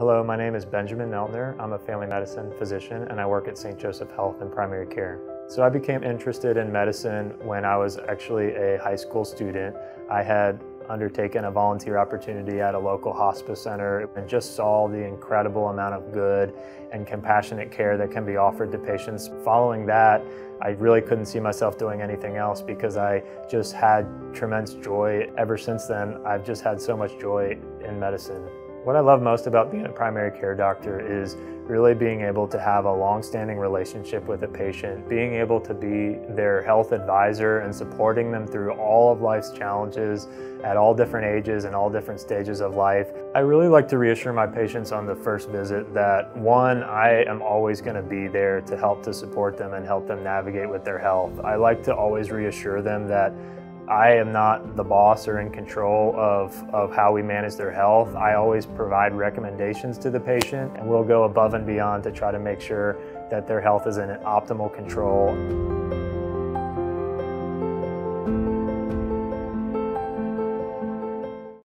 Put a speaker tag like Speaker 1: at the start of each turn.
Speaker 1: Hello, my name is Benjamin Neltner. I'm a family medicine physician and I work at St. Joseph Health in primary care. So I became interested in medicine when I was actually a high school student. I had undertaken a volunteer opportunity at a local hospice center and just saw the incredible amount of good and compassionate care that can be offered to patients. Following that, I really couldn't see myself doing anything else because I just had tremendous joy. Ever since then, I've just had so much joy in medicine. What I love most about being a primary care doctor is really being able to have a long-standing relationship with a patient, being able to be their health advisor and supporting them through all of life's challenges at all different ages and all different stages of life. I really like to reassure my patients on the first visit that one, I am always going to be there to help to support them and help them navigate with their health. I like to always reassure them that I am not the boss or in control of, of how we manage their health. I always provide recommendations to the patient and we'll go above and beyond to try to make sure that their health is in optimal control.